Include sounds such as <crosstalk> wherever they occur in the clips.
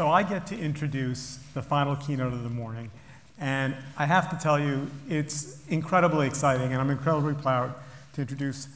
So I get to introduce the final keynote of the morning. And I have to tell you, it's incredibly exciting, and I'm incredibly proud to introduce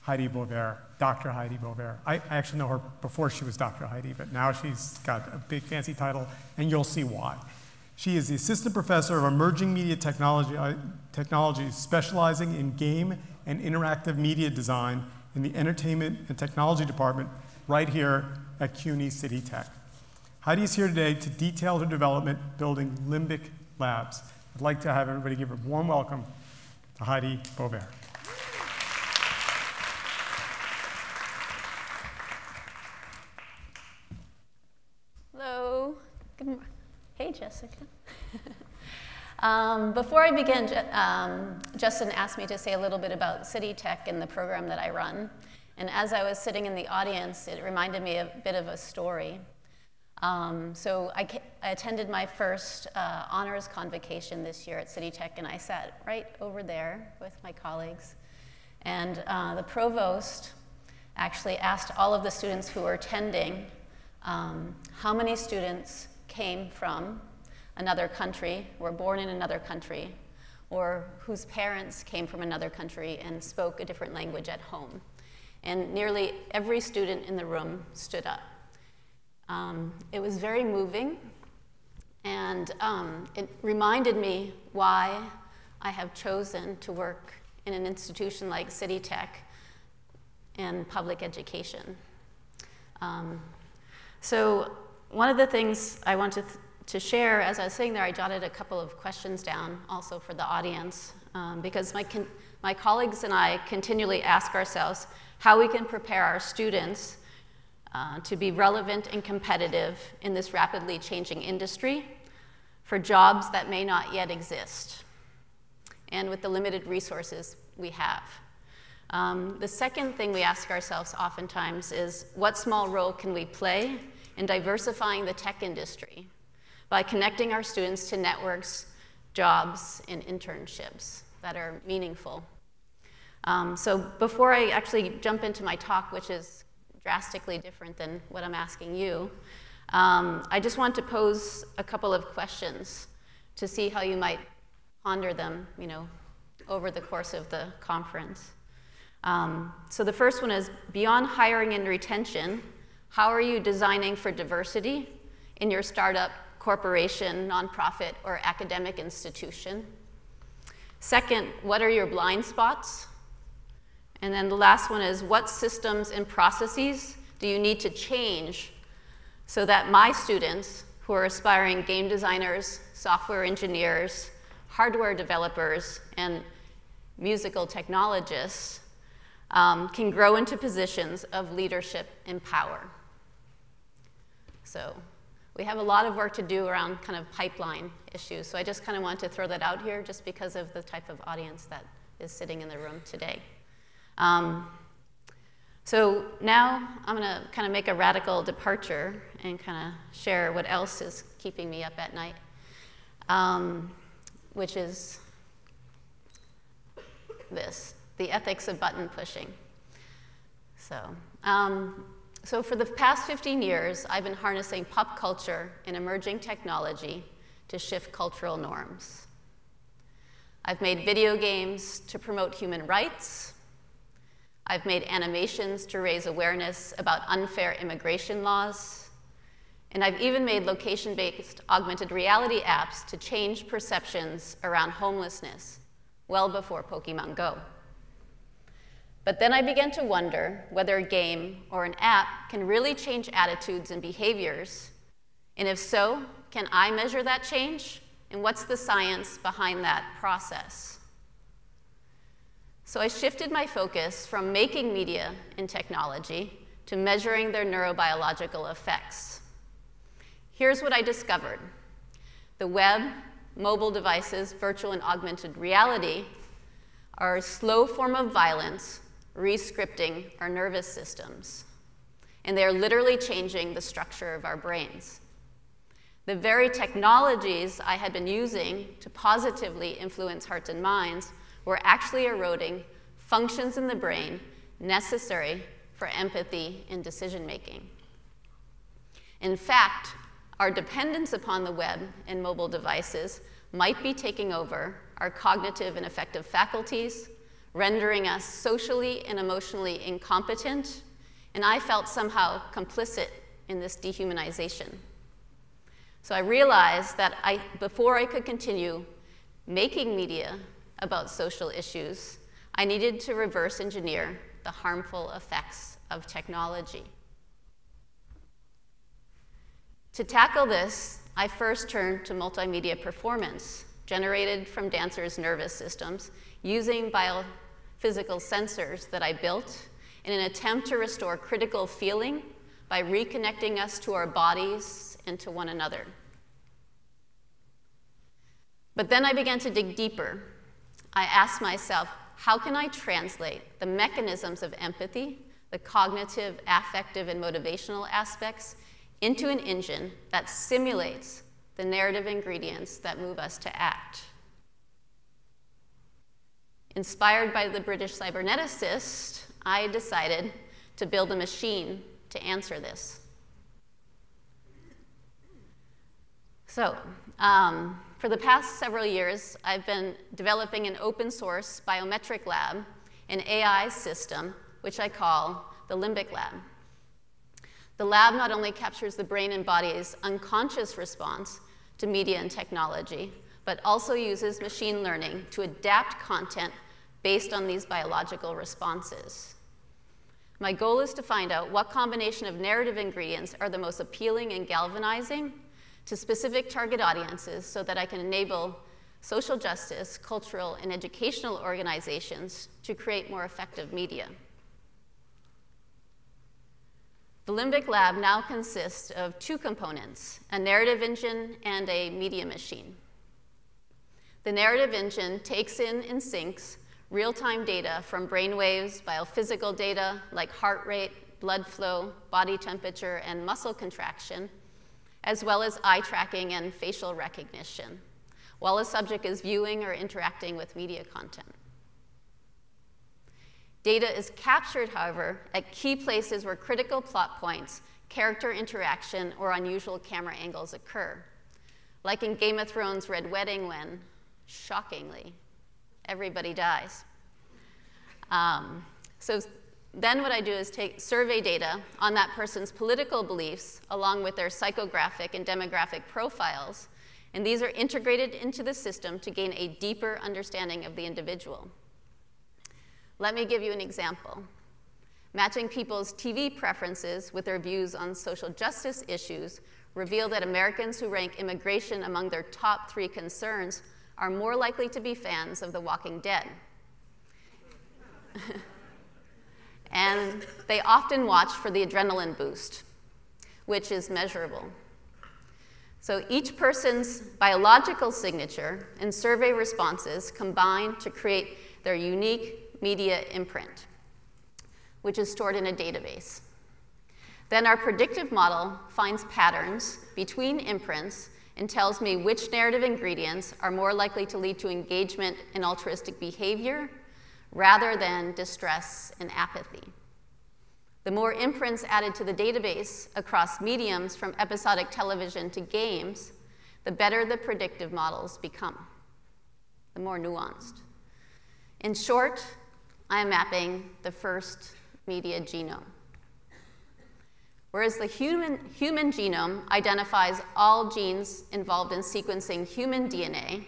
Heidi Boisvert, Dr. Heidi Boisvert. I, I actually know her before she was Dr. Heidi, but now she's got a big fancy title, and you'll see why. She is the Assistant Professor of Emerging Media Technology, uh, Technologies, specializing in game and interactive media design in the Entertainment and Technology Department right here at CUNY City Tech. Heidi is here today to detail her development building Limbic Labs. I'd like to have everybody give a warm welcome to Heidi Boisvert. Hello. Good morning. Hey, Jessica. <laughs> um, before I begin, um, Justin asked me to say a little bit about City Tech and the program that I run. And as I was sitting in the audience, it reminded me a bit of a story. Um, so I, I, attended my first uh, honors convocation this year at City Tech, and I sat right over there with my colleagues. And uh, the provost actually asked all of the students who were attending um, how many students came from another country, were born in another country, or whose parents came from another country and spoke a different language at home. And nearly every student in the room stood up. Um, it was very moving, and um, it reminded me why I have chosen to work in an institution like City Tech and public education. Um, so one of the things I want to, to share, as I was sitting there, I jotted a couple of questions down also for the audience, um, because my, my colleagues and I continually ask ourselves how we can prepare our students uh, to be relevant and competitive in this rapidly changing industry for jobs that may not yet exist and with the limited resources we have. Um, the second thing we ask ourselves oftentimes is what small role can we play in diversifying the tech industry by connecting our students to networks, jobs, and internships that are meaningful. Um, so before I actually jump into my talk, which is drastically different than what I'm asking you. Um, I just want to pose a couple of questions to see how you might ponder them, you know, over the course of the conference. Um, so the first one is, beyond hiring and retention, how are you designing for diversity in your startup, corporation, nonprofit, or academic institution? Second, what are your blind spots? And then the last one is what systems and processes do you need to change so that my students, who are aspiring game designers, software engineers, hardware developers, and musical technologists, um, can grow into positions of leadership and power. So we have a lot of work to do around kind of pipeline issues. So I just kind of want to throw that out here just because of the type of audience that is sitting in the room today. Um, so now I'm going to kind of make a radical departure and kind of share what else is keeping me up at night, um, which is this, the ethics of button pushing. So, um, so for the past 15 years, I've been harnessing pop culture and emerging technology to shift cultural norms. I've made video games to promote human rights, I've made animations to raise awareness about unfair immigration laws. And I've even made location-based augmented reality apps to change perceptions around homelessness well before Pokemon Go. But then I began to wonder whether a game or an app can really change attitudes and behaviors. And if so, can I measure that change? And what's the science behind that process? So I shifted my focus from making media and technology to measuring their neurobiological effects. Here's what I discovered. The web, mobile devices, virtual and augmented reality are a slow form of violence re-scripting our nervous systems. And they are literally changing the structure of our brains. The very technologies I had been using to positively influence hearts and minds we're actually eroding functions in the brain necessary for empathy and decision making. In fact, our dependence upon the web and mobile devices might be taking over our cognitive and affective faculties, rendering us socially and emotionally incompetent, and I felt somehow complicit in this dehumanization. So I realized that I, before I could continue making media about social issues, I needed to reverse engineer the harmful effects of technology. To tackle this, I first turned to multimedia performance generated from dancers' nervous systems using biophysical sensors that I built in an attempt to restore critical feeling by reconnecting us to our bodies and to one another. But then I began to dig deeper. I asked myself, how can I translate the mechanisms of empathy, the cognitive, affective, and motivational aspects, into an engine that simulates the narrative ingredients that move us to act? Inspired by the British cyberneticist, I decided to build a machine to answer this. So, um, for the past several years, I've been developing an open source biometric lab, an AI system, which I call the Limbic Lab. The lab not only captures the brain and body's unconscious response to media and technology, but also uses machine learning to adapt content based on these biological responses. My goal is to find out what combination of narrative ingredients are the most appealing and galvanizing to specific target audiences so that I can enable social justice, cultural, and educational organizations to create more effective media. The Limbic Lab now consists of two components, a narrative engine and a media machine. The narrative engine takes in and syncs real-time data from brainwaves, biophysical data like heart rate, blood flow, body temperature, and muscle contraction, as well as eye tracking and facial recognition, while a subject is viewing or interacting with media content. Data is captured, however, at key places where critical plot points, character interaction, or unusual camera angles occur, like in Game of Thrones' Red Wedding when, shockingly, everybody dies. Um, so then what I do is take survey data on that person's political beliefs along with their psychographic and demographic profiles, and these are integrated into the system to gain a deeper understanding of the individual. Let me give you an example. Matching people's TV preferences with their views on social justice issues reveal that Americans who rank immigration among their top three concerns are more likely to be fans of The Walking Dead. And they often watch for the adrenaline boost, which is measurable. So each person's biological signature and survey responses combine to create their unique media imprint, which is stored in a database. Then our predictive model finds patterns between imprints and tells me which narrative ingredients are more likely to lead to engagement in altruistic behavior rather than distress and apathy. The more imprints added to the database across mediums from episodic television to games, the better the predictive models become, the more nuanced. In short, I am mapping the first media genome. Whereas the human, human genome identifies all genes involved in sequencing human DNA,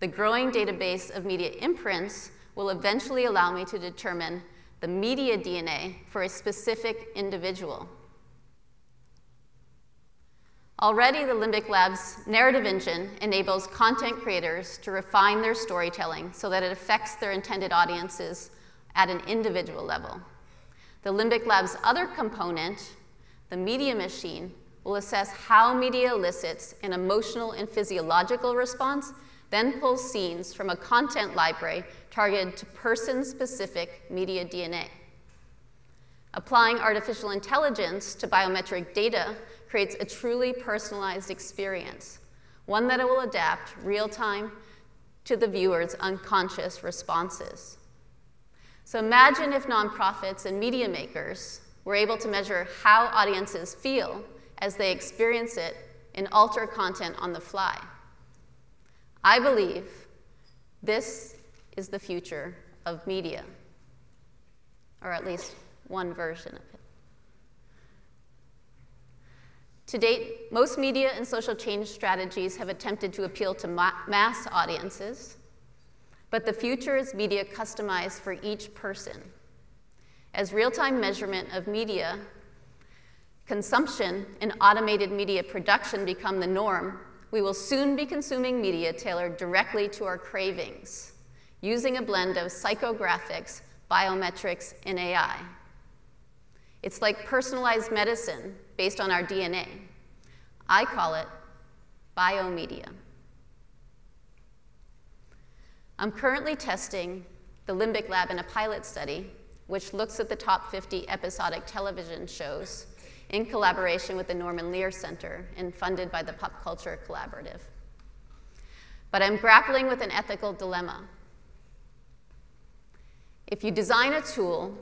the growing database of media imprints will eventually allow me to determine the media DNA for a specific individual. Already, the Limbic Lab's narrative engine enables content creators to refine their storytelling so that it affects their intended audiences at an individual level. The Limbic Lab's other component, the media machine will assess how media elicits an emotional and physiological response, then pulls scenes from a content library targeted to person-specific media DNA. Applying artificial intelligence to biometric data creates a truly personalized experience, one that will adapt real-time to the viewer's unconscious responses. So imagine if nonprofits and media makers we're able to measure how audiences feel as they experience it and alter content on the fly. I believe this is the future of media, or at least one version of it. To date, most media and social change strategies have attempted to appeal to ma mass audiences, but the future is media customized for each person. As real time measurement of media consumption and automated media production become the norm, we will soon be consuming media tailored directly to our cravings, using a blend of psychographics, biometrics, and AI. It's like personalized medicine based on our DNA. I call it biomedia. I'm currently testing the Limbic Lab in a pilot study, which looks at the top 50 episodic television shows in collaboration with the Norman Lear Center and funded by the Pop Culture Collaborative. But I'm grappling with an ethical dilemma. If you design a tool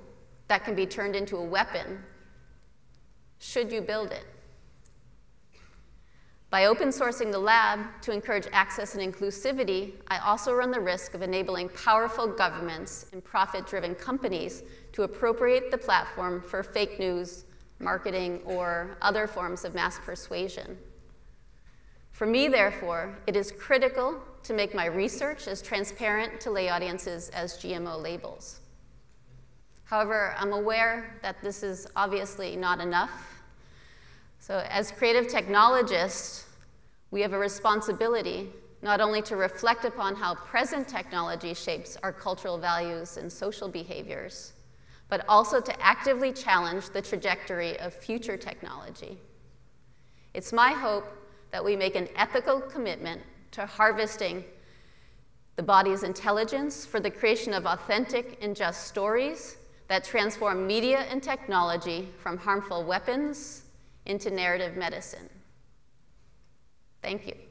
that can be turned into a weapon, should you build it? By open sourcing the lab to encourage access and inclusivity, I also run the risk of enabling powerful governments and profit driven companies to appropriate the platform for fake news, marketing, or other forms of mass persuasion. For me, therefore, it is critical to make my research as transparent to lay audiences as GMO labels. However, I'm aware that this is obviously not enough. So, as creative technologists, we have a responsibility not only to reflect upon how present technology shapes our cultural values and social behaviors, but also to actively challenge the trajectory of future technology. It's my hope that we make an ethical commitment to harvesting the body's intelligence for the creation of authentic and just stories that transform media and technology from harmful weapons into narrative medicine. Thank you.